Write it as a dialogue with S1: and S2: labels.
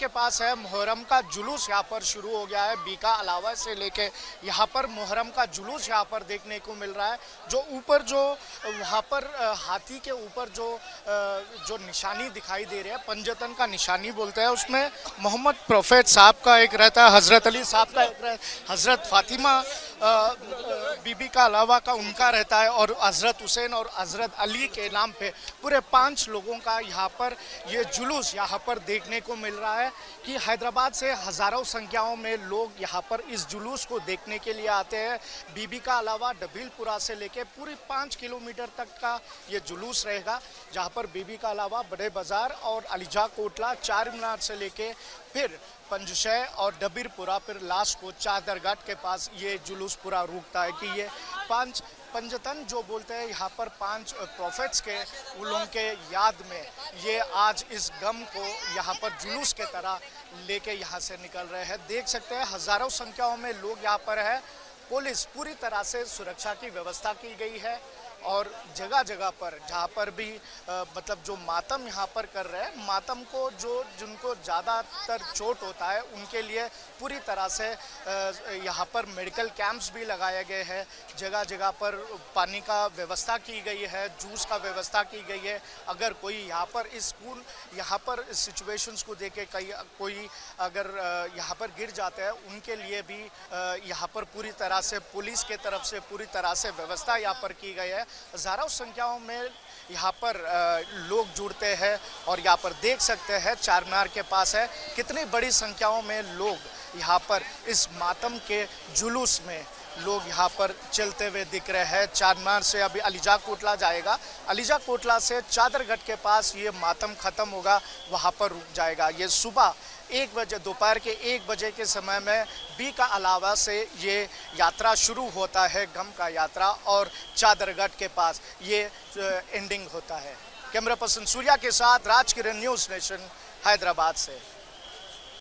S1: के पास है, मुहर्रम का जुलूस यहाँ पर शुरू हो गया है। बीका अलावा से लेके यहाँ पर मुहर्रम का जुलूस यहाँ पर देखने को मिल रहा है, जो ऊपर जो वहाँ पर हाथी के ऊपर जो जो निशानी दिखाई दे रही है, पंजतन का निशानी बोलते हैं उसमें, मोहम्मद प्रोफेट साहब का एक रहता है, हज़रत अली साहब का एक रहता हज़रत फातिमा बीबी का अलावा का उनका रहता है और हज़रत हुसैन और हज़रत अली के नाम पे पूरे पाँच लोगों का यहाँ पर ये जुलूस यहाँ पर देखने को मिल रहा है कि हैदराबाद से हज़ारों संख्याओं में लोग यहाँ पर इस जुलूस को देखने के लिए आते हैं। बीबी का अलावा डबीलपुरा से लेके पूरी पाँच किलोमीटर तक का ये जुलूस रहेगा, जहाँ पर बीबी का अलावा बड़े बाज़ार और अलीजा कोटला, चार मीनार से लेके फिर पंजशह और डबीरपुरा, फिर लास्ट को चादरघाट के पास ये जुलूस पूरा रुकता है कि ये पाँच पंजतन जो बोलते हैं, यहाँ पर पाँच प्रॉफिट्स के उन के याद में ये आज इस गम को यहाँ पर जुलूस के तरह लेके यहाँ से निकल रहे हैं। देख सकते हैं, हज़ारों संख्याओं में लोग यहाँ पर है। पुलिस पूरी तरह से सुरक्षा की व्यवस्था की गई है। और जगह जगह पर जहाँ पर भी आ, मतलब जो मातम यहाँ पर कर रहे हैं मातम को जो जिनको ज़्यादातर चोट होता है उनके लिए पूरी तरह से यहाँ पर मेडिकल कैंप्स भी लगाए गए हैं। जगह जगह पर पानी का व्यवस्था की गई है जूस का व्यवस्था की गई है। अगर कोई यहाँ पर इस स्कूल यहाँ पर सिचुएशंस को देखे कई कोई अगर यहाँ पर गिर जाते हैं उनके लिए भी यहाँ पर पूरी तरह से पुलिस के तरफ़ से पूरी तरह से व्यवस्था यहाँ पर की गई है। हज़ारों संख्याओं में यहाँ पर लोग जुड़ते हैं और यहाँ पर देख सकते हैं, चार मीनार के पास है। कितनी बड़ी संख्याओं में लोग यहाँ पर इस मातम के जुलूस में लोग यहाँ पर चलते हुए दिख रहे हैं। चार से अभी अलीजा कोटला जाएगा। अलीजा कोटला से चादरगढ़ के पास ये मातम ख़त्म होगा, वहाँ पर रुक जाएगा। ये सुबह एक बजे, दोपहर के एक बजे के समय में बी का अलावा से ये यात्रा शुरू होता है, गम का यात्रा और चादरगढ़ के पास ये एंडिंग होता है। कैमरा पर्सन सूर्या के साथ राज किरण न्यूज़ नेशन, हैदराबाद से।